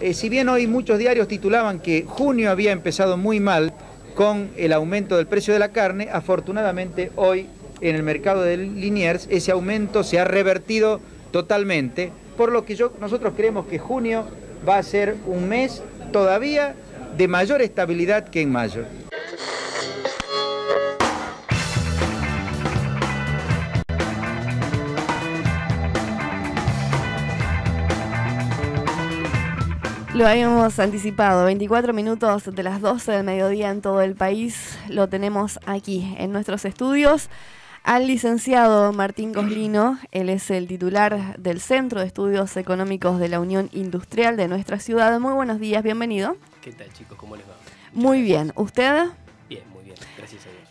eh, si bien hoy muchos diarios titulaban que junio había empezado muy mal con el aumento del precio de la carne, afortunadamente hoy en el mercado de Liniers ese aumento se ha revertido totalmente, por lo que nosotros creemos que junio va a ser un mes todavía de mayor estabilidad que en mayo. Lo habíamos anticipado, 24 minutos de las 12 del mediodía en todo el país. Lo tenemos aquí en nuestros estudios. Al licenciado Martín Coslino, él es el titular del Centro de Estudios Económicos de la Unión Industrial de nuestra ciudad. Muy buenos días, bienvenido. ¿Qué tal chicos? ¿Cómo les va? Muy bien, ¿usted?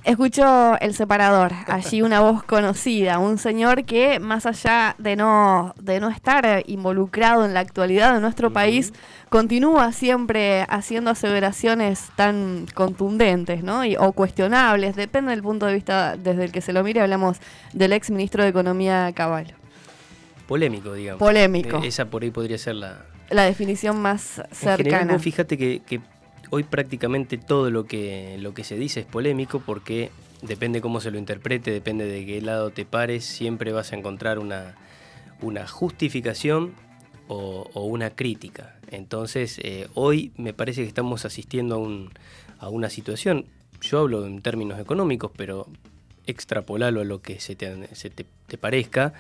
Escucho el separador, allí una voz conocida, un señor que más allá de no, de no estar involucrado en la actualidad de nuestro país, continúa siempre haciendo aseveraciones tan contundentes ¿no? o cuestionables, depende del punto de vista desde el que se lo mire, hablamos del ex ministro de Economía Caballo. Polémico, digamos. Polémico. Eh, esa por ahí podría ser la... La definición más cercana. fíjate que, que, hoy prácticamente todo lo que, lo que se dice es polémico porque depende cómo se lo interprete, depende de qué lado te pares, siempre vas a encontrar una, una justificación o, una crítica. Entonces, eh, hoy me parece que estamos asistiendo a, una situación, yo hablo en términos económicos, pero extrapolalo a lo que se te, parezca,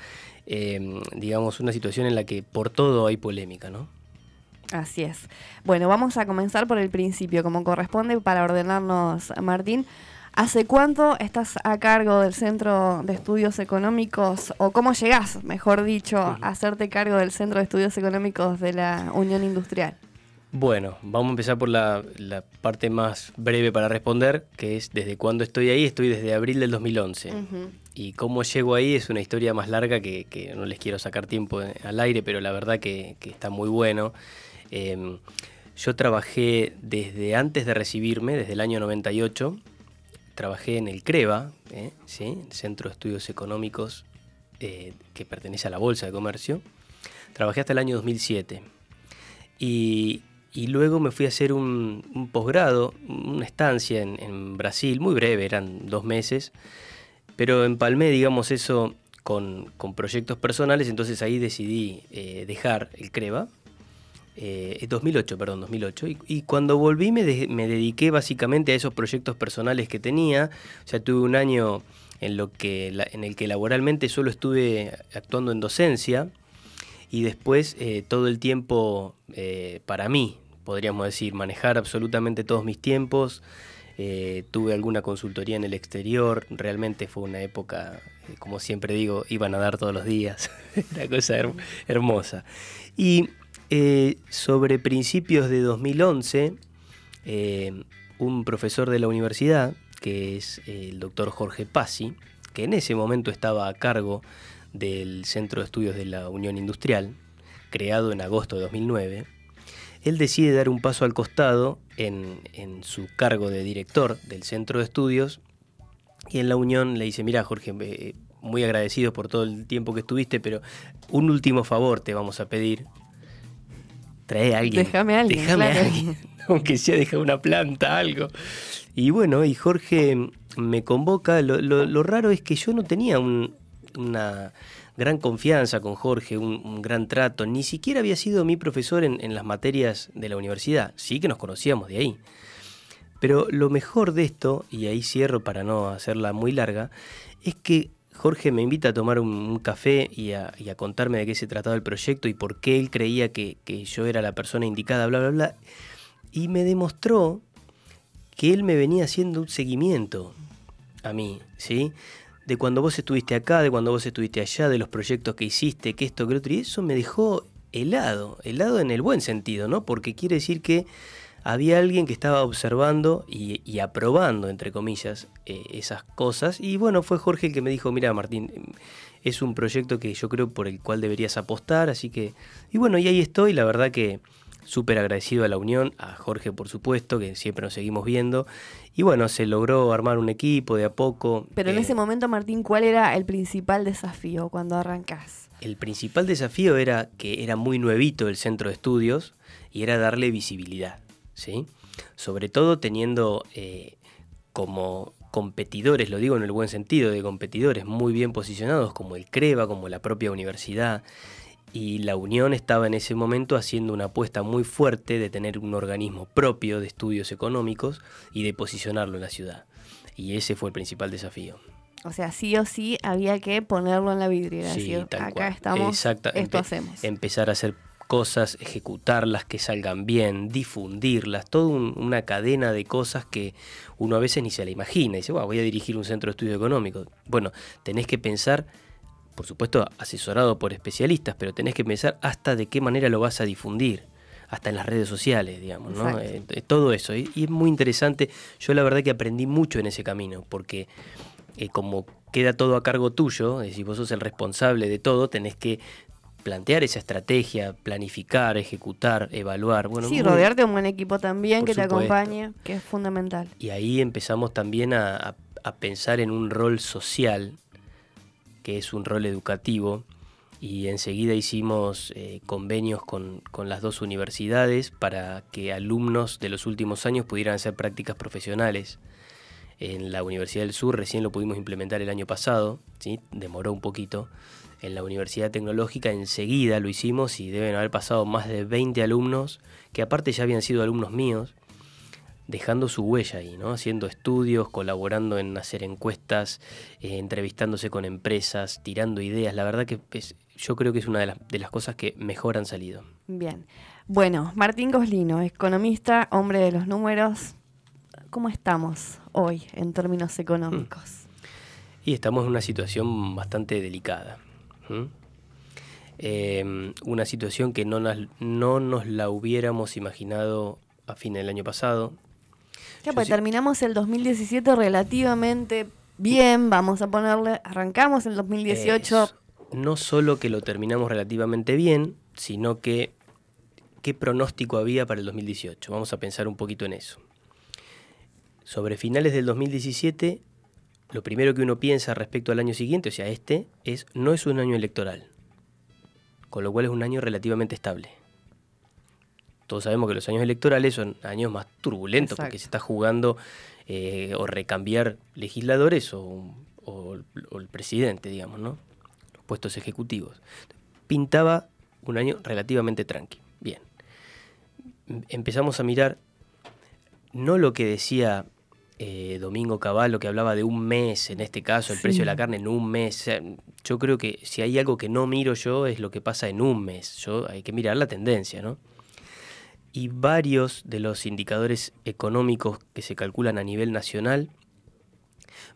eh, digamos, una situación en la que por todo hay polémica, ¿no? Así es. Bueno, vamos a comenzar por el principio, como corresponde, para ordenarnos, Martín. ¿Hace cuánto estás a cargo del Centro de Estudios Económicos, o cómo llegás, mejor dicho, a hacerte cargo del Centro de Estudios Económicos de la Unión Industrial? Bueno, vamos a empezar por la, parte más breve para responder, que es desde cuándo estoy ahí. Estoy desde abril del 2011. Y cómo llego ahí es una historia más larga que, no les quiero sacar tiempo al aire, pero la verdad que, que está muy bueno. Em, yo trabajé desde antes de recibirme, desde el año 98, trabajé en el CREVA, ¿eh? ¿sí? Centro de Estudios Económicos eh, que pertenece a la Bolsa de Comercio. Trabajé hasta el año 2007. Y, luego me fui a hacer un, posgrado, una estancia en, Brasil, muy breve, eran dos meses, pero empalmé, digamos, eso con, proyectos personales, entonces ahí decidí eh, dejar el CREVA 2008, eh, perdón, 2008. Y, cuando volví me, dediqué básicamente a esos proyectos personales que tenía. O sea, tuve un año en, lo que, en el que laboralmente solo estuve actuando en docencia y después eh, todo el tiempo eh, para mí, podríamos decir, manejar absolutamente todos mis tiempos. tuve alguna consultoría en el exterior, realmente fue una época, como siempre digo, iban a dar todos los días, una cosa hermosa. Y eh, sobre principios de 2011, eh, un profesor de la universidad, que es el doctor Jorge Pasi, que en ese momento estaba a cargo del Centro de Estudios de la Unión Industrial, creado en agosto de 2009, él decide dar un paso al costado en, su cargo de director del Centro de Estudios y en la Unión le dice, mira Jorge, eh, muy agradecido por todo el tiempo que estuviste, pero un último favor te vamos a pedir, trae a alguien. Déjame a alguien. Déjame a alguien. Aunque sea deja una planta, algo. Y bueno, y Jorge me convoca. Lo, raro es que yo no tenía una gran confianza con Jorge, un, gran trato. Ni siquiera había sido mi profesor en, en las materias de la universidad. Sí que nos conocíamos de ahí. Pero lo mejor de esto, y ahí cierro para no hacerla muy larga, es que Jorge me invita a tomar un, café y a, contarme de qué se trataba el proyecto y por qué él creía que, yo era la persona indicada, bla, bla, bla. Y me demostró que él me venía haciendo un seguimiento a mí, ¿sí? De cuando vos estuviste acá, de cuando vos estuviste allá, de los proyectos que hiciste, que esto, que otro. Y eso me dejó helado, helado en el buen sentido, ¿no? Porque quiere decir que había alguien que estaba observando y, aprobando, entre comillas, eh, esas cosas. Y bueno, fue Jorge el que me dijo, mira Martín, es un proyecto que yo creo por el cual deberías apostar, así que... Y bueno, y ahí estoy, la verdad que súper agradecido a la Unión, a Jorge por supuesto, que siempre nos seguimos viendo. Y bueno, se logró armar un equipo de a poco. Pero en Eh, ese momento, Martín, ¿cuál era el principal desafío cuando arrancás? El principal desafío era que era muy nuevito el centro de estudios y era darle visibilidad, ¿sí? Sobre todo teniendo eh, como competidores, lo digo en el buen sentido, de competidores muy bien posicionados como el CREVA, como la propia universidad. Y la Unión estaba en ese momento haciendo una apuesta muy fuerte de tener un organismo propio de estudios económicos y de posicionarlo en la ciudad. Y ese fue el principal desafío. O sea, sí o sí había que ponerlo en la vidriera. Sí, decir, tal acá cual. estamos, Exacta- esto empe- hacemos. Empezar a hacer cosas, ejecutarlas, que salgan bien, difundirlas, toda un- una cadena de cosas que uno a veces ni se la imagina. Dice, "Guau, voy a dirigir un centro de estudio económico. Bueno, tenés que pensar, por supuesto, asesorado por especialistas, pero tenés que pensar hasta de qué manera lo vas a difundir. Hasta en las redes sociales, digamos, ¿no? Eh, eh, todo eso. Y, y es muy interesante. Yo la verdad que aprendí mucho en ese camino, porque eh, como queda todo a cargo tuyo, es decir, vos sos el responsable de todo, tenés que plantear esa estrategia, planificar, ejecutar, evaluar. Bueno, sí, muy- rodearte de un buen equipo también que te acompañe, que es fundamental. Y ahí empezamos también a, a- a pensar en un rol social, que es un rol educativo, y enseguida hicimos eh, convenios con, con las dos universidades para que alumnos de los últimos años pudieran hacer prácticas profesionales. En la Universidad del Sur recién lo pudimos implementar el año pasado, ¿sí? demoró un poquito. En la Universidad Tecnológica enseguida lo hicimos y deben haber pasado más de 20 alumnos, que aparte ya habían sido alumnos míos, dejando su huella ahí, ¿no? Haciendo estudios, colaborando en hacer encuestas, eh, entrevistándose con empresas, tirando ideas. La verdad que es- yo creo que es una de las, de las cosas que mejor han salido. Bien. Bueno, Martín Coslino, economista, hombre de los números. ¿Cómo estamos hoy en términos económicos? Y estamos en una situación bastante delicada. ¿M? Eh, una situación que no, nas- no nos la hubiéramos imaginado a fin del año pasado. Ya, Yo pues terminamos el 2017 relativamente bien, vamos a ponerle, arrancamos el 2018. Es no solo que lo terminamos relativamente bien, sino que qué pronóstico había para el 2018. Vamos a pensar un poquito en eso. Sobre finales del 2017, lo primero que uno piensa respecto al año siguiente, o sea, este, es no es un año electoral, con lo cual es un año relativamente estable. Todos sabemos que los años electorales son años más turbulentos Exacto. porque se está jugando eh, o recambiar legisladores o, o- o el presidente, digamos, ¿no? Los puestos ejecutivos. Pintaba un año relativamente tranqui. Bien. Em- Empezamos a mirar no lo que decía eh, Domingo Cavallo, que hablaba de un mes, en este caso, el Sí. precio de la carne en un mes. O sea, yo creo que si hay algo que no miro yo es lo que pasa en un mes. Yo hay que mirar la tendencia, ¿no? Y varios de los indicadores económicos que se calculan a nivel nacional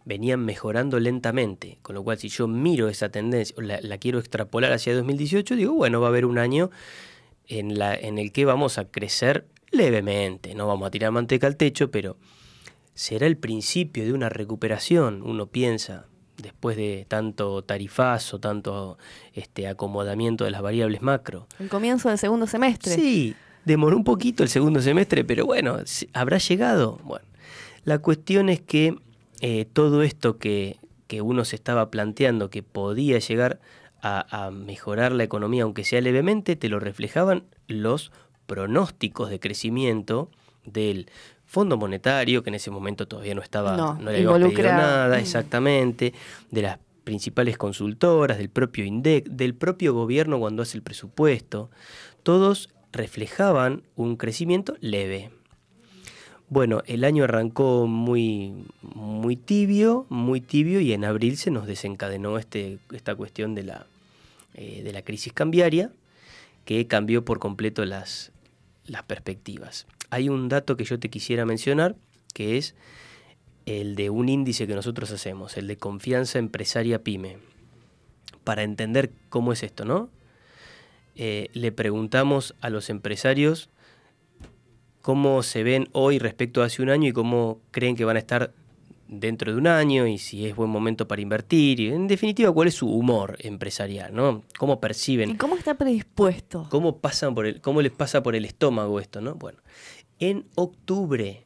venían mejorando lentamente, con lo cual si yo miro esa tendencia, la, la quiero extrapolar hacia 2018, digo, bueno, va a haber un año en, la, en el que vamos a crecer levemente, no vamos a tirar manteca al techo, pero será el principio de una recuperación, uno piensa, después de tanto tarifazo, tanto este acomodamiento de las variables macro. El comienzo del segundo semestre. Sí, demoró un poquito el segundo semestre, pero bueno, ¿habrá llegado? Bueno, la cuestión es que eh, todo esto que, que uno se estaba planteando que podía llegar a, a mejorar la economía, aunque sea levemente, te lo reflejaban los pronósticos de crecimiento del Fondo Monetario, que en ese momento todavía no estaba, No, no, le habíamos pedido nada, Mm. exactamente, de las principales consultoras, del propio INDEC, del propio gobierno cuando hace el presupuesto, todos reflejaban un crecimiento leve. Bueno, el año arrancó muy, muy tibio, muy tibio, y en abril se nos desencadenó este, esta cuestión de la, eh, de la crisis cambiaria, que cambió por completo las, las perspectivas. Hay un dato que yo te quisiera mencionar, que es el de un índice que nosotros hacemos, el de confianza empresaria pyme. Para entender cómo es esto, ¿no? Eh, le preguntamos a los empresarios cómo se ven hoy respecto a hace un año y cómo creen que van a estar dentro de un año y si es buen momento para invertir. Y en definitiva, cuál es su humor empresarial, ¿no? ¿Cómo perciben? ¿Y cómo está predispuesto? ¿Cómo, pasan por el, cómo les pasa por el estómago esto, no? Bueno, en octubre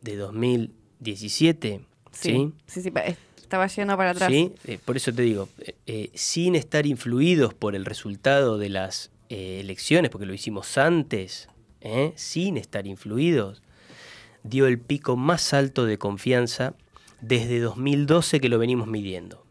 de 2017, ¿sí? Sí, sí, estaba yendo para atrás. Sí, eh, por eso te digo, eh, eh, sin estar influidos por el resultado de las elecciones, porque lo hicimos antes, sin estar influidos, dio el pico más alto de confianza desde 2012 que lo venimos midiendo.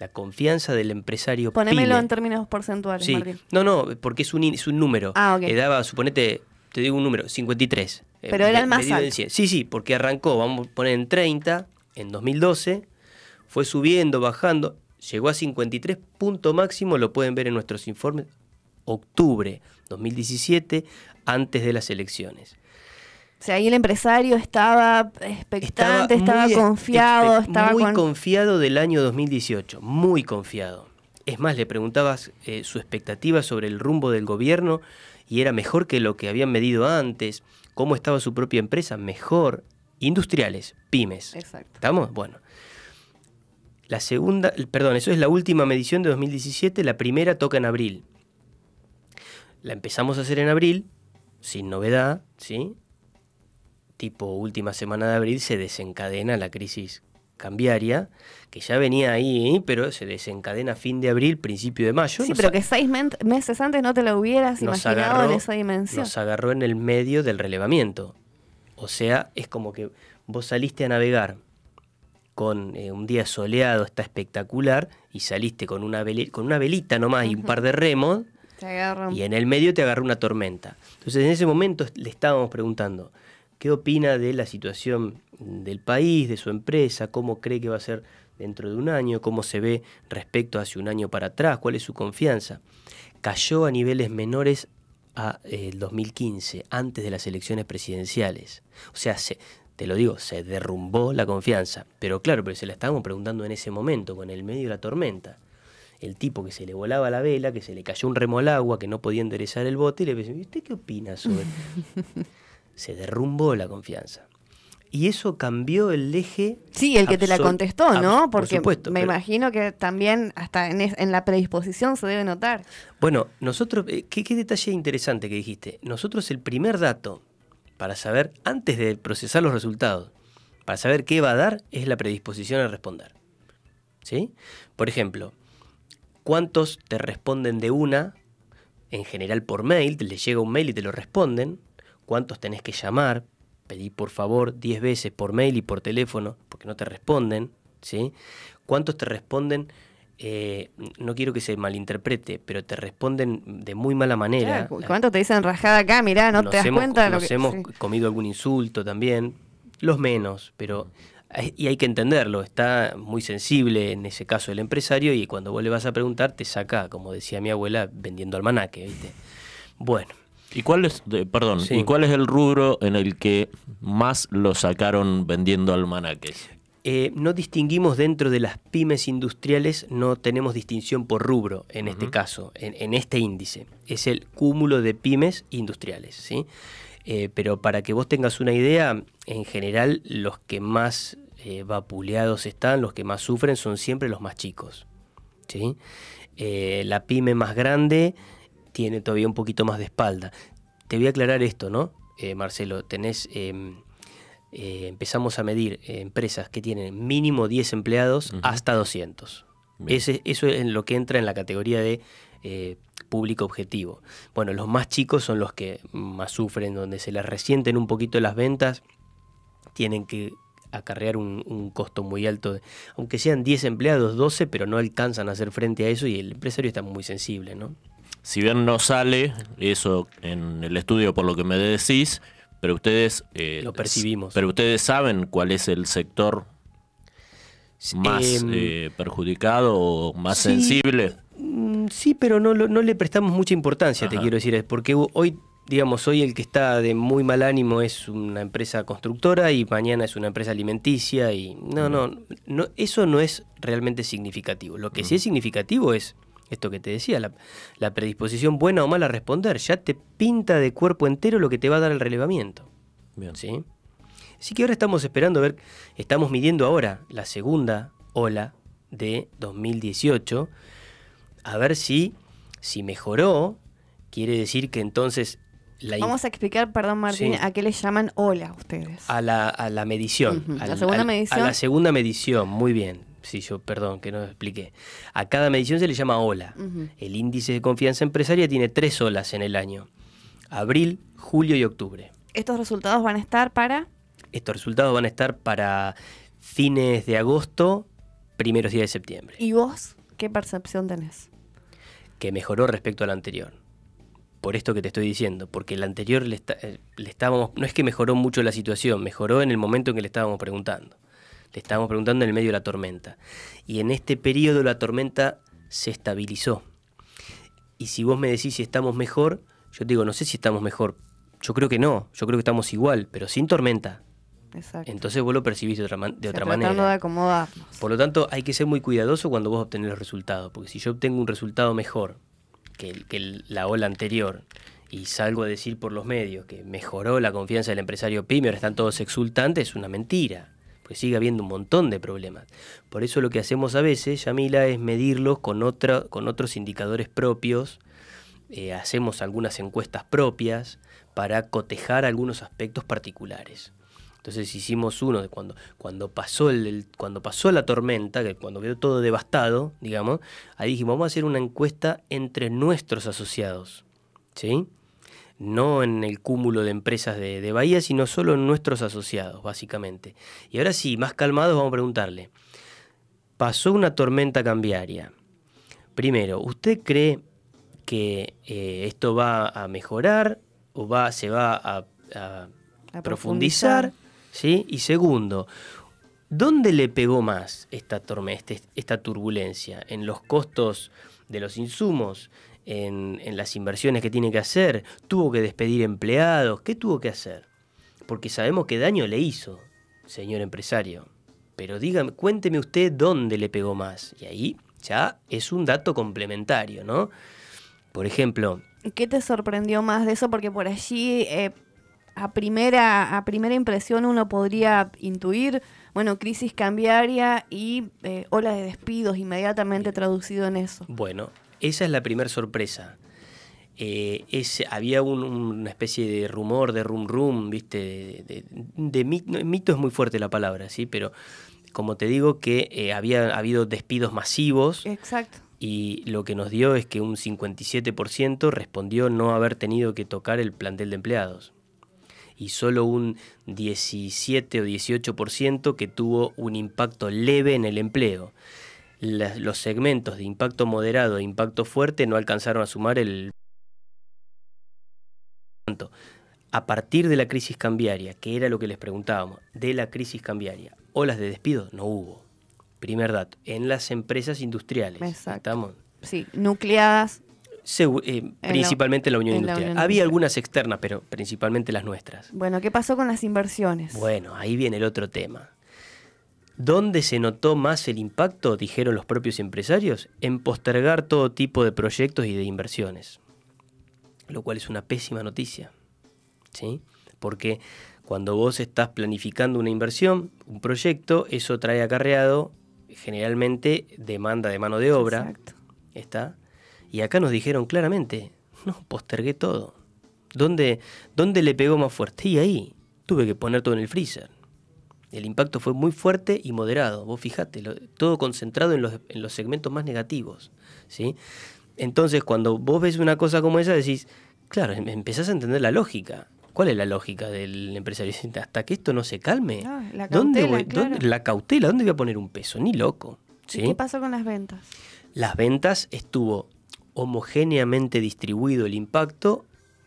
La confianza del empresario Ponémelo en términos porcentuales, sí. No, no, porque es un, es un número. Ah, ok. daba, suponete, te digo un número, 53. Pero era el más alto. Sí, sí, porque arrancó, vamos a poner en 30, en 2012, fue subiendo, bajando, llegó a 53, punto máximo, lo pueden ver en nuestros informes, octubre 2017, antes de las elecciones. O sea, ahí el empresario estaba expectante, estaba, confiado, estaba muy confiado del año 2018, muy confiado. Es más, le preguntabas eh, su expectativa sobre el rumbo del gobierno y era mejor que lo que habían medido antes. ¿Cómo estaba su propia empresa? Mejor. Industriales, pymes. Exacto. ¿Estamos? Bueno. La segunda, perdón, eso es la última medición de 2017, la primera toca en abril. La empezamos a hacer en abril, sin novedad, ¿sí? tipo última semana de abril, se desencadena la crisis cambiaria, que ya venía ahí, pero se desencadena fin de abril, principio de mayo. Sí, pero que seis meses antes no te lo hubieras imaginado en esa dimensión. Nos agarró en el medio del relevamiento. O sea, es como que vos saliste a navegar con eh, un día soleado, está espectacular, y saliste con una, con una velita nomás y un par de remos, y en el medio te agarró una tormenta. Entonces en ese momento le estábamos preguntando, qué opina de la situación del país, de su empresa, cómo cree que va a ser dentro de un año, cómo se ve respecto a hace un año para atrás, cuál es su confianza. Cayó a niveles menores a eh, el 2015, antes de las elecciones presidenciales. O sea, se, te lo digo, se derrumbó la confianza. Pero claro, pero se la estábamos preguntando en ese momento, con el medio de la tormenta. El tipo que se le volaba la vela, que se le cayó un remo al agua, que no podía enderezar el bote, y le decía, ¿usted qué opina sobre se derrumbó la confianza. Y eso cambió el eje. Sí, el que te la contestó, ¿no? Porque me imagino que también hasta en, la predisposición se debe notar. Bueno, nosotros, eh, ¿qué, qué detalle interesante que dijiste. Nosotros el primer dato para saber, antes de procesar los resultados, para saber qué va a dar, es la predisposición a responder. ¿Sí? Por ejemplo, ¿cuántos te responden de una, en general por mail, te les llega un mail y te lo responden? Cuántos tenés que llamar, pedir por favor 10 veces por mail y por teléfono, porque no te responden, ¿sí? ¿Cuántos te responden? Eh, no quiero que se malinterprete, pero te responden de muy mala manera. ¿Cuántos te dicen rajada acá? Mirá, no te das cuenta de lo nos hemos comido algún insulto también, los menos, pero y hay que entenderlo, está muy sensible en ese caso el empresario y cuando vos le vas a preguntar te saca, como decía mi abuela, vendiendo almanaque, ¿viste? Bueno, ¿Y cuál es, perdón, ¿y cuál es el rubro en el que más lo sacaron vendiendo almanaques? Eh, no distinguimos dentro de las pymes industriales, no tenemos distinción por rubro en este caso, en, este índice. Es el cúmulo de pymes industriales. ¿sí? Eh, pero para que vos tengas una idea, en general los que más eh, vapuleados están, los que más sufren son siempre los más chicos. ¿sí? la pyme más grande tiene todavía un poquito más de espalda. Te voy a aclarar esto, ¿no? Eh, Marcelo, tenés, em, eh, empezamos a medir eh, empresas que tienen mínimo 10 empleados hasta 200. Ese, eso es lo que entra en la categoría de público objetivo. Bueno, los más chicos son los que más sufren, donde se les resienten un poquito las ventas, tienen que acarrear un, un, costo muy alto, aunque sean 10 empleados, 12, pero no alcanzan a hacer frente a eso y el empresario está muy sensible, ¿no? Si bien no sale eso en el estudio por lo que me decís, pero ustedes... Eh, lo percibimos. Pero ustedes saben cuál es el sector más em, eh, perjudicado o más sensible. Mm, sí, pero no, no le prestamos mucha importancia, te quiero decir, porque hoy, digamos, hoy el que está de muy mal ánimo es una empresa constructora y mañana es una empresa alimenticia y no, no, no eso no es realmente significativo. Lo que sí es significativo es esto que te decía, la, predisposición buena o mala a responder, ya te pinta de cuerpo entero lo que te va a dar el relevamiento. ¿sí? Así que ahora estamos esperando a ver, estamos midiendo ahora la segunda ola de 2018, a ver si, si mejoró, quiere decir que entonces Vamos a explicar, perdón Martín, a qué le llaman ola ustedes. A la, a la medición. a la segunda medición. A la segunda medición, muy bien. Sí, yo, perdón, que no expliqué. A cada medición se le llama ola. El índice de confianza empresaria tiene tres olas en el año. Abril, julio y octubre. ¿Estos resultados van a estar para? Estos resultados van a estar para fines de agosto, primeros días de septiembre. ¿Y vos qué percepción tenés? Que mejoró respecto al anterior por esto que te estoy diciendo, porque el anterior le, eh, le, estábamos, no es que mejoró mucho la situación, mejoró en el momento en que le estábamos preguntando. Le estábamos preguntando en el medio de la tormenta. Y en este periodo la tormenta se estabilizó. Y si vos me decís si estamos mejor, yo te digo, no sé si estamos mejor. Yo creo que no, yo creo que estamos igual, pero sin tormenta. Exacto. Entonces vos lo percibís de otra, de otra manera. de acomodarnos. Por lo tanto, hay que ser muy cuidadoso cuando vos obtenés los resultados, porque si yo obtengo un resultado mejor que, la ola anterior y salgo a decir por los medios que mejoró la confianza del empresario pyme, ahora están todos exultantes, es una mentira, pues sigue habiendo un montón de problemas. Por eso lo que hacemos a veces, Yamila, es medirlos con, otra, con otros indicadores propios, eh, hacemos algunas encuestas propias para cotejar algunos aspectos particulares. Entonces hicimos uno de cuando, cuando, pasó el, cuando pasó la tormenta, que cuando quedó todo devastado, digamos, ahí dijimos, vamos a hacer una encuesta entre nuestros asociados, ¿sí? No en el cúmulo de empresas de, de Bahía, sino solo en nuestros asociados, básicamente. Y ahora sí, más calmados, vamos a preguntarle, pasó una tormenta cambiaria. Primero, ¿usted cree que eh, esto va a mejorar o va, se va a, profundizar? ¿sí? Y segundo, ¿dónde le pegó más esta tormenta, este, esta turbulencia? ¿En los costos de los insumos? En, las inversiones que tiene que hacer? ¿Tuvo que despedir empleados? ¿Qué tuvo que hacer? Porque sabemos qué daño le hizo, señor empresario. Pero dígame, cuénteme usted dónde le pegó más. Y ahí ya es un dato complementario, ¿no? Por ejemplo... ¿Qué te sorprendió más de eso? Porque por allí eh, a primera, a primera impresión uno podría intuir, bueno, crisis cambiaria y eh, ola de despidos inmediatamente traducido en eso. Bueno, esa es la primera sorpresa. Eh, había una especie de rumor, de rum rum, ¿viste? De, mito, es muy fuerte la palabra, ¿sí? Pero como te digo que eh, había habido despidos masivos. Exacto. Y lo que nos dio es que un 57% respondió no haber tenido que tocar el plantel de empleados y solo un 17 o 18% que tuvo un impacto leve en el empleo. Los segmentos de impacto moderado e impacto fuerte no alcanzaron a sumar el... A partir de la crisis cambiaria, que era lo que les preguntábamos, de la crisis cambiaria, olas de despido no hubo. Primer dato, en las empresas industriales. Exacto. Sí, nucleadas eh, principalmente la, la Unión Industrial. Había algunas externas, pero principalmente las nuestras. Bueno, ¿qué pasó con las inversiones? Bueno, ahí viene el otro tema. ¿Dónde se notó más el impacto, dijeron los propios empresarios? En postergar todo tipo de proyectos y de inversiones. Lo cual es una pésima noticia. ¿sí? Porque cuando vos estás planificando una inversión, un proyecto, eso trae acarreado generalmente demanda de mano de obra. Exacto. ¿Está? Y acá nos dijeron claramente, no, postergué todo. ¿Dónde, ¿Dónde le pegó más fuerte? Y ahí, tuve que poner todo en el freezer. El impacto fue muy fuerte y moderado. Vos fijate, todo concentrado en los, en los, segmentos más negativos. ¿sí? Entonces, cuando vos ves una cosa como esa, decís, claro, em, empezás a entender la lógica. ¿Cuál es la lógica del empresario? Hasta que esto no se calme. Ah, la cautela, ¿dónde, la cautela, ¿dónde voy a poner un peso? Ni loco. ¿sí? ¿Qué pasó con las ventas? Las ventas estuvo homogéneamente distribuido el impacto,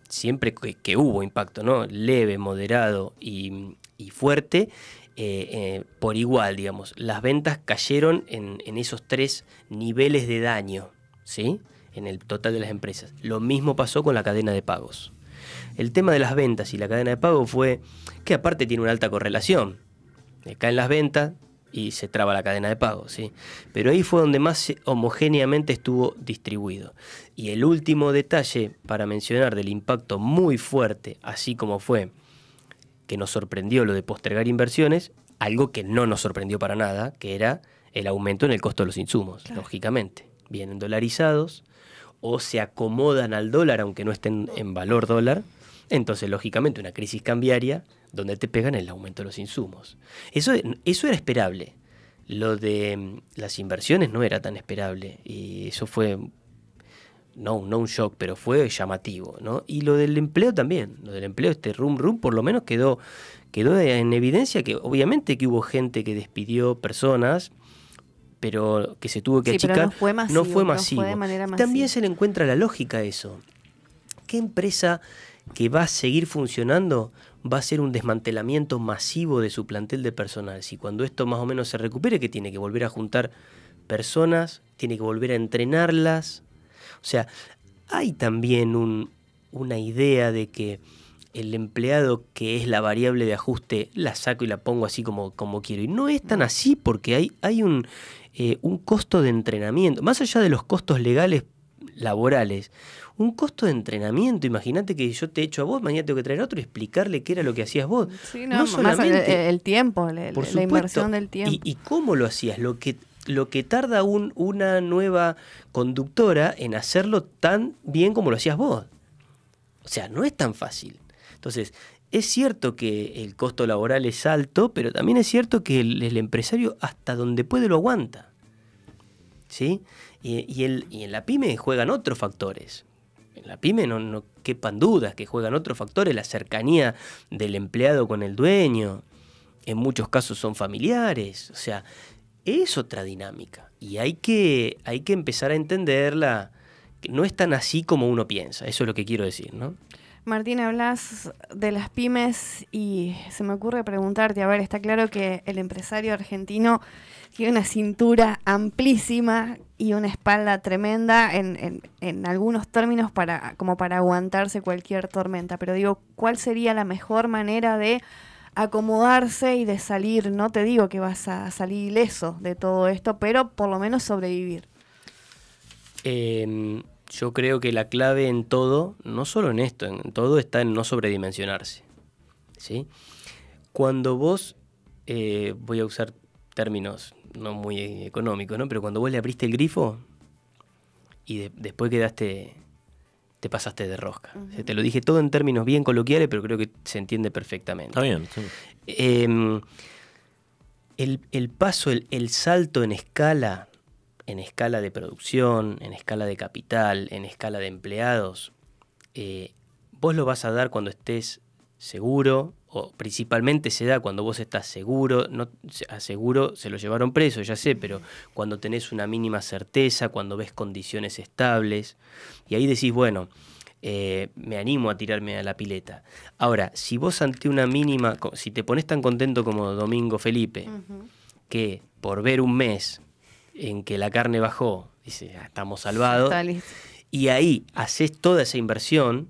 siempre que, hubo impacto, ¿no? Leve, moderado y, fuerte, eh, eh, por igual, digamos. Las ventas cayeron en, esos tres niveles de daño, ¿sí? En el total de las empresas. Lo mismo pasó con la cadena de pagos. El tema de las ventas y la cadena de pago fue que aparte tiene una alta correlación. Caen las ventas, y se traba la cadena de pago, ¿sí? Pero ahí fue donde más homogéneamente estuvo distribuido. Y el último detalle para mencionar del impacto muy fuerte, así como fue que nos sorprendió lo de postergar inversiones, algo que no nos sorprendió para nada, que era el aumento en el costo de los insumos, lógicamente. Vienen dolarizados o se acomodan al dólar aunque no estén en valor dólar. Entonces, lógicamente, una crisis cambiaria donde te pegan el aumento de los insumos. Eso, eso era esperable. Lo de mm, las inversiones no era tan esperable y eso fue no, no un shock, pero fue llamativo, ¿no? Y lo del empleo también, lo del empleo, este rum rum, por lo menos quedó, quedó en evidencia que obviamente que hubo gente que despidió personas, pero que se tuvo que achicar. no fue masivo. de manera masiva. También se le encuentra la lógica a eso. ¿Qué empresa que va a seguir funcionando va a ser un desmantelamiento masivo de su plantel de personal? Si cuando esto más o menos se recupere, que tiene que volver a juntar personas, tiene que volver a entrenarlas, o sea, hay también una idea de que el empleado que es la variable de ajuste la saco y la pongo así como, como quiero. Y no es tan así porque hay, hay un, eh, un costo de entrenamiento, más allá de los costos legales laborales, un costo de entrenamiento. Imagínate que yo te echo a vos, mañana tengo que traer a otro y explicarle qué era lo que hacías vos. no, solamente el, tiempo, la, inversión del tiempo. Y, y, cómo lo hacías, lo que lo que tarda un, una nueva conductora en hacerlo tan bien como lo hacías vos. O sea, no es tan fácil. Entonces, es cierto que el costo laboral es alto, pero también es cierto que el, empresario hasta donde puede lo aguanta. ¿Sí? Y, en la pyme juegan otros factores. En la pyme no, no quepan dudas que juegan otros factores, la cercanía del empleado con el dueño. En muchos casos son familiares. O sea, es otra dinámica y hay que, hay que empezar a entenderla. Que no es tan así como uno piensa, eso es lo que quiero decir, ¿no? Martín, hablas de las pymes y se me ocurre preguntarte, a ver, está claro que el empresario argentino tiene una cintura amplísima y una espalda tremenda en, en, en, algunos términos para, como para aguantarse cualquier tormenta, pero digo, ¿cuál sería la mejor manera de acomodarse y de salir, no te digo que vas a salir ileso de todo esto, pero por lo menos sobrevivir. Em, yo creo que la clave en todo, no solo en esto, en todo está en no sobredimensionarse. ¿sí? Cuando vos, eh, voy a usar términos no muy económicos, ¿no? pero cuando vos le abriste el grifo y después quedaste te pasaste de rosca. te lo dije todo en términos bien coloquiales, pero creo que se entiende perfectamente. Está bien. Em, el, paso, el, salto en escala, en escala de producción, en escala de capital, en escala de empleados, eh, vos lo vas a dar cuando estés seguro, o principalmente se da cuando vos estás seguro, no seguro se lo llevaron preso, ya sé, pero cuando tenés una mínima certeza, cuando ves condiciones estables, y ahí decís, bueno, eh, me animo a tirarme a la pileta. Ahora, si vos ante una mínima, si te pones tan contento como Domingo Felipe, que por ver un mes en que la carne bajó, dice, estamos salvados, y ahí haces toda esa inversión,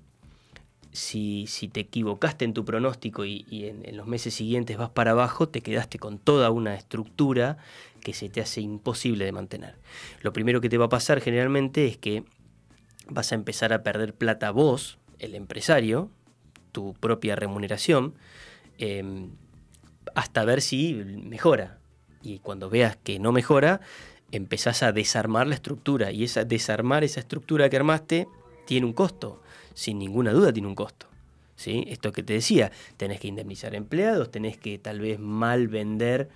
si, si, te equivocaste en tu pronóstico y, en, los meses siguientes vas para abajo, te quedaste con toda una estructura que se te hace imposible de mantener. Lo primero que te va a pasar generalmente es que vas a empezar a perder plata vos, el empresario, tu propia remuneración, em, hasta ver si mejora. Y cuando veas que no mejora, empezás a desarmar la estructura. Y esa, desarmar esa estructura que armaste tiene un costo sin ninguna duda tiene un costo. ¿sí? Esto que te decía, tenés que indemnizar empleados, tenés que tal vez mal vender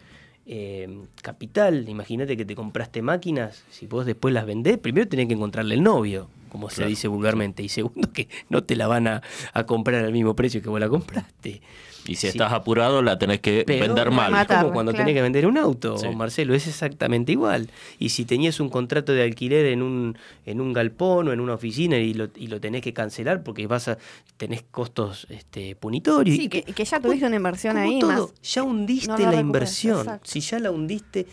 eh, capital. Imagínate que te compraste máquinas, si vos después las vendés, primero tenés que encontrarle el novio, como se dice vulgarmente, y segundo que no te la van a, a comprar al mismo precio que vos la compraste. Y si estás apurado, la tenés que vender mal. Es como cuando tenés que vender un auto, Marcelo, es exactamente igual. Y si tenías un contrato de alquiler en un, en un galpón o en una oficina y lo, y lo tenés que cancelar porque vas a tenés costos este, punitorios. Sí, que, ya tuviste una inversión ahí. Más, ya hundiste la inversión. Si ya la hundiste,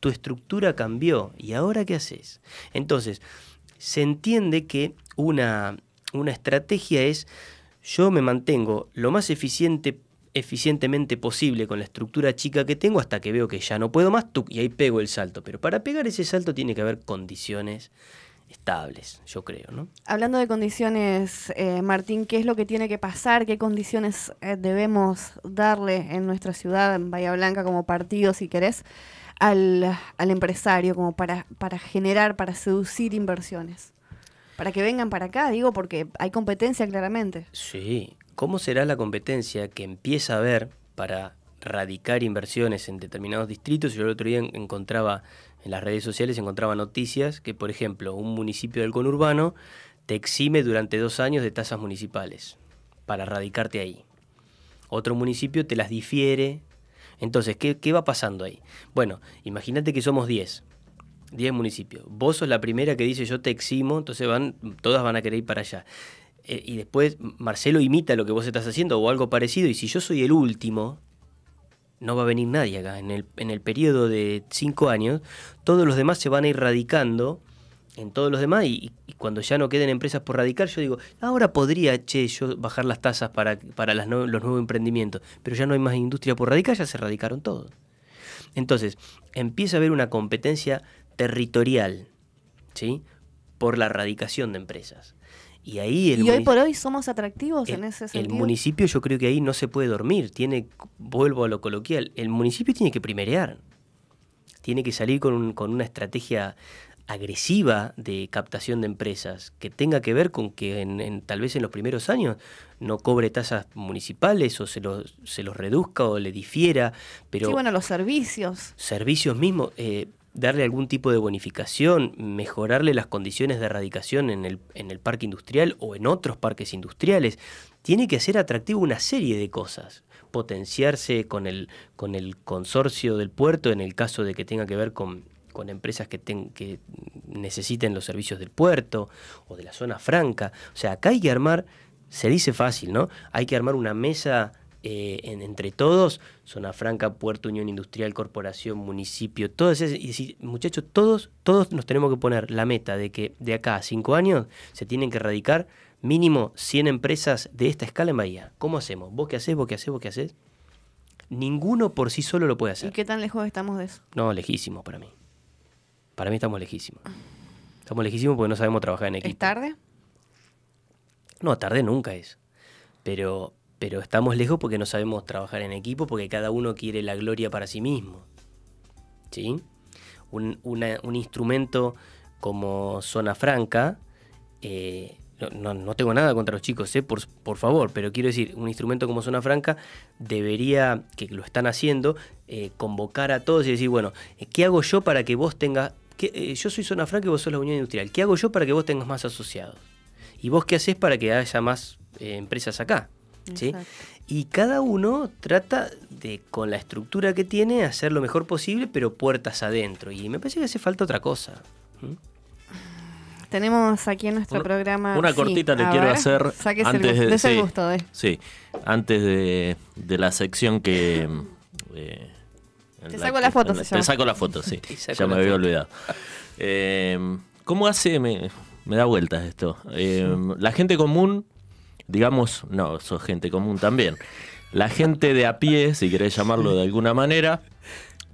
tu estructura cambió. ¿Y ahora qué haces? Entonces, se entiende que una, una estrategia es yo me mantengo lo más eficiente, eficientemente posible con la estructura chica que tengo hasta que veo que ya no puedo más y ahí pego el salto. Pero para pegar ese salto tiene que haber condiciones estables, yo creo, ¿no? Hablando de condiciones, eh, Martín, ¿qué es lo que tiene que pasar? ¿Qué condiciones eh, debemos darle en nuestra ciudad, en Bahía Blanca, como partido, si querés, al, al empresario, como para, para generar, para seducir inversiones? Para que vengan para acá, digo, porque hay competencia claramente. Sí. ¿Cómo será la competencia que empieza a haber para radicar inversiones en determinados distritos? Yo el otro día encontraba en las redes sociales encontraba noticias que, por ejemplo, un municipio del conurbano te exime durante dos años de tasas municipales para radicarte ahí. Otro municipio te las difiere. Entonces, ¿qué, qué va pasando ahí? Bueno, imagínate que somos 10. 10 municipios. Vos sos la primera que dice yo te eximo, entonces van, todas van a querer ir para allá. Eh, y después Marcelo imita lo que vos estás haciendo o algo parecido, y si yo soy el último, no va a venir nadie acá. En el, en el periodo de cinco años, todos los demás se van a ir radicando en todos los demás y, cuando ya no queden empresas por radicar, yo digo, ahora podría, che, yo bajar las tasas para, para los nuevos emprendimientos, pero ya no hay más industria por radicar, ya se radicaron todos. Entonces, empieza a haber una competencia territorial, ¿sí? Por la radicación de empresas. Y ahí el hoy por hoy somos atractivos en ese sentido. El municipio yo creo que ahí no se puede dormir, tiene, vuelvo a lo coloquial, el municipio tiene que primerear, tiene que salir con, con una estrategia agresiva de captación de empresas que tenga que ver con que en, tal vez en los primeros años no cobre tasas municipales o se los, se los reduzca o le difiera, pero... Sí, bueno, los servicios. Servicios mismos. Eh, darle algún tipo de bonificación, mejorarle las condiciones de erradicación en el, en el parque industrial o en otros parques industriales. Tiene que ser atractivo una serie de cosas. Potenciarse con el, con el consorcio del puerto en el caso de que tenga que ver con, con empresas que, que necesiten los servicios del puerto o de la zona franca. O sea, acá hay que armar, se dice fácil, ¿no? Hay que armar una mesa eh, entre todos, Zona Franca, Puerto Unión Industrial, Corporación, Municipio, todos esos, y decir, muchachos, todos, todos nos tenemos que poner la meta de que de acá a cinco años se tienen que erradicar mínimo 100 empresas de esta escala en Bahía. ¿Cómo hacemos? ¿Vos qué hacés? ¿Vos qué hacés? ¿Vos qué hacés? Ninguno por sí solo lo puede hacer. ¿Y qué tan lejos estamos de eso? No, lejísimos para mí. Para mí estamos lejísimos. Estamos lejísimos porque no sabemos trabajar en equipo. ¿Es tarde? No, tarde nunca es. Pero pero estamos lejos porque no sabemos trabajar en equipo, porque cada uno quiere la gloria para sí mismo. ¿Sí? Un, instrumento como Zona Franca, eh, no, tengo nada contra los chicos, eh, por, por, favor, pero quiero decir, un instrumento como Zona Franca debería, que lo están haciendo, eh, convocar a todos y decir, bueno, ¿qué hago yo para que vos tengas, yo soy Zona Franca y vos sos la Unión Industrial, ¿qué hago yo para que vos tengas más asociados? ¿Y vos qué haces para que haya más empresas acá? Y cada uno trata de, con la estructura que tiene, hacer lo mejor posible, pero puertas adentro. Y me parece que hace falta otra cosa. Tenemos aquí en nuestro programa. Una cortita le quiero hacer. Antes de, sí, gusto, sí, antes de, la sección que. Eh, te saco la, foto, se Te saco la foto, sí. ya me había olvidado. Eh, ¿Cómo hace? Me, da vueltas esto. Eh, la gente común digamos, no, sos gente común también. La gente de a pie, si querés llamarlo de alguna manera,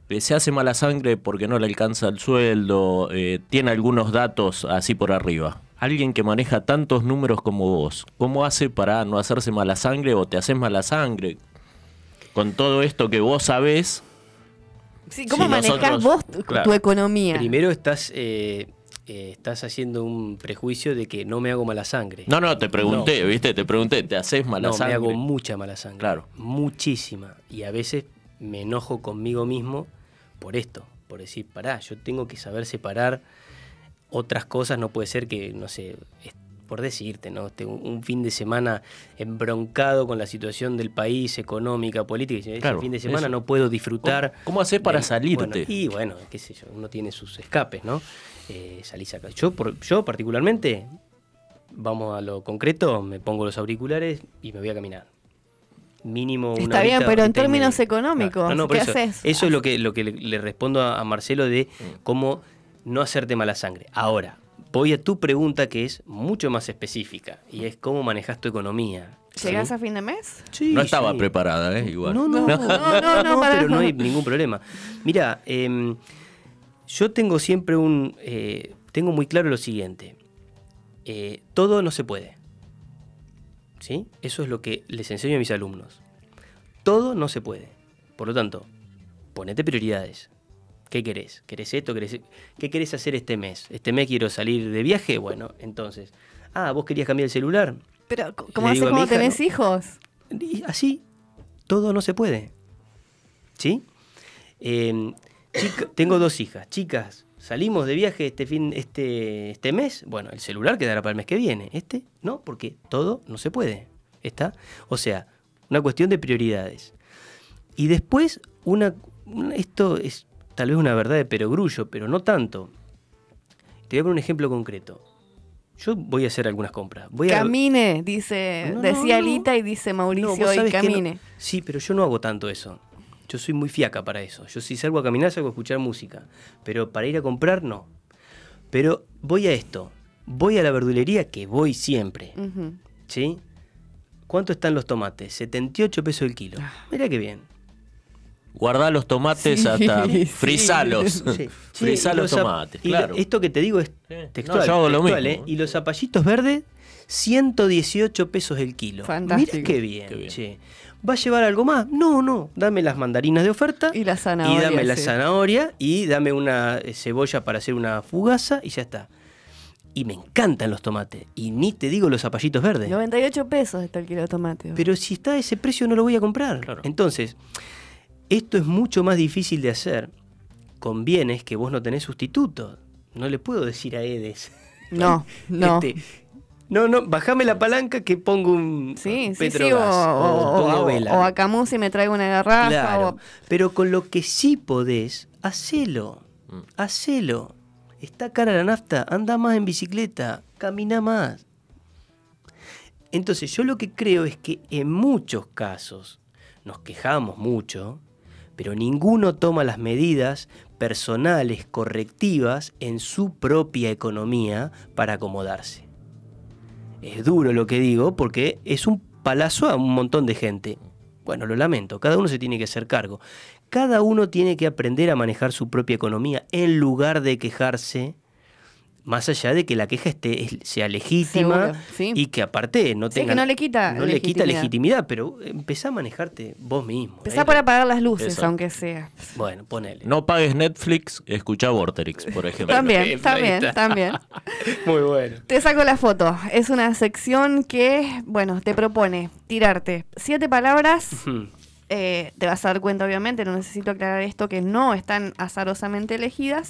eh, se hace mala sangre porque no le alcanza el sueldo, eh, tiene algunos datos así por arriba. Alguien que maneja tantos números como vos, ¿cómo hace para no hacerse mala sangre o te haces mala sangre? Con todo esto que vos sabés. Sí, ¿Cómo manejás vos tu, economía? Primero estás eh, eh, estás haciendo un prejuicio de que no me hago mala sangre. No, no, te pregunté, ¿viste? Te pregunté, ¿te haces mala sangre? No, me hago mucha mala sangre. Claro. Muchísima. Y a veces me enojo conmigo mismo por esto, por decir, pará, yo tengo que saber separar otras cosas, no puede ser que, no sé, por decirte, ¿no? Este, un fin de semana embroncado con la situación del país, económica, política, ese fin de semana no puedo disfrutar. ¿Cómo, haces para salirte? y bueno, qué sé yo, uno tiene sus escapes, ¿no? Eh, salís acá. Yo, por, yo particularmente, vamos a lo concreto, me pongo los auriculares y me voy a caminar. Mínimo una Está bien, pero en términos económicos, ¿qué eso, haces? Eso es lo que, lo que le, respondo a, Marcelo de mm. cómo no hacerte mala sangre. Ahora, voy a tu pregunta que es mucho más específica y es cómo manejas tu economía. ¿Llegás a fin de mes? Sí, no estaba preparada, ¿eh? Igual. No, no, no, no, no, pero no hay ningún problema. Mira, eh, yo tengo siempre un, eh, tengo muy claro lo siguiente. Eh, todo no se puede. ¿Sí? Eso es lo que les enseño a mis alumnos. Todo no se puede. Por lo tanto, ponete prioridades. ¿Qué querés? ¿Querés esto? ¿Querés... ¿Qué querés hacer este mes? ¿Este mes quiero salir de viaje? Bueno, entonces. Ah, ¿vos querías cambiar el celular? Pero, ¿cómo haces cuando tenés hijos? así, todo no se puede. ¿Sí? Tengo dos hijas. Chicas, salimos de viaje este fin, este, este mes. Bueno, el celular quedará para el mes que viene. Este, no, porque todo no se puede. ¿Está? O sea, una cuestión de prioridades. Y después, una, esto es tal vez una verdad de perogrullo, pero no tanto. Te voy a poner un ejemplo concreto. Yo voy a hacer algunas compras. Voy camine, dice, decía Alita y dice Mauricio, y camine. Sí, pero yo no hago tanto eso. Yo soy muy fiaca para eso. Yo si salgo a caminar, salgo a escuchar música. Pero para ir a comprar, no. Pero voy a esto. Voy a la verdulería, que voy siempre. ¿Sí? ¿Cuánto están los tomates? 78 pesos el kilo. Ah. Mira qué bien. Guardá los tomates hasta frisalos. los tomates, claro. esto que te digo es textual. yo hago lo mismo. ¿eh? Y los zapallitos verdes, 118 pesos el kilo. Fantástico. Mira qué bien. Che. ¿Va a llevar algo más? No, no. Dame las mandarinas de oferta. Y la zanahoria. Y dame la zanahoria. Y dame una eh, cebolla para hacer una fugaza. Y ya está. Y me encantan los tomates. Y ni te digo los zapallitos verdes. 98 pesos está el kilo de tomate. Pero si está a ese precio no lo voy a comprar. Entonces, esto es mucho más difícil de hacer con bienes que vos no tenés sustituto. No le puedo decir a Edes. No, no. Este, no, no, bajame la palanca que pongo un sí, sí, sí, o, o, a Camus y me traigo una garrafa. Claro, Pero con lo que sí podés, hacelo. Mm. Hacelo. Está cara la nafta, anda más en bicicleta, camina más. Entonces yo lo que creo es que en muchos casos nos quejamos mucho pero ninguno toma las medidas personales correctivas en su propia economía para acomodarse. Es duro lo que digo porque es un palazo a un montón de gente. Bueno, lo lamento, cada uno se tiene que hacer cargo. Cada uno tiene que aprender a manejar su propia economía en lugar de quejarse más allá de que la queja esté, sea legítima y que aparte no tenga. no le quita no legitimidad. le quita legitimidad, pero empezá a manejarte vos mismo. Empezá por apagar las luces, aunque sea. Bueno, ponele. No pagues Netflix, escucha Vorterix, por ejemplo. también, también, también. Muy bueno. Te saco la foto. Es una sección que, bueno, te propone tirarte siete palabras. Eh, te vas a dar cuenta, obviamente, no necesito aclarar esto, que no están azarosamente elegidas.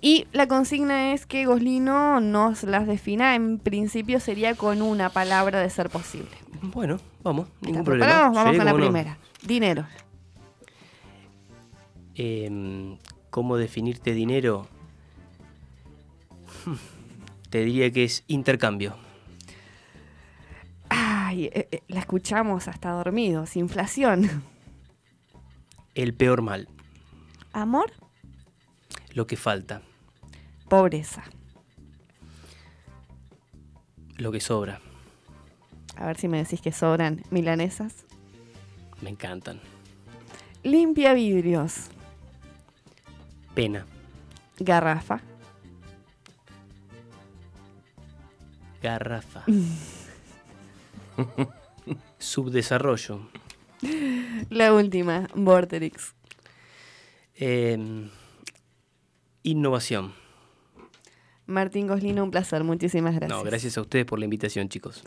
Y la consigna es que Goslino nos las defina. En principio sería con una palabra de ser posible. Bueno, vamos, ningún problema. Vamos con la primera. Dinero. Em, ¿Cómo definirte dinero? Te diría que es intercambio. Eh, eh, la escuchamos hasta dormidos. Inflación. El peor mal. Amor. Lo que falta. Pobreza. Lo que sobra. A ver si me decís que sobran milanesas. Me encantan. Limpia vidrios. Pena. Garrafa. Garrafa. Subdesarrollo. La última, Vorterix. Em, innovación. Martín Goslino, un placer. Muchísimas gracias. No, gracias a ustedes por la invitación, chicos.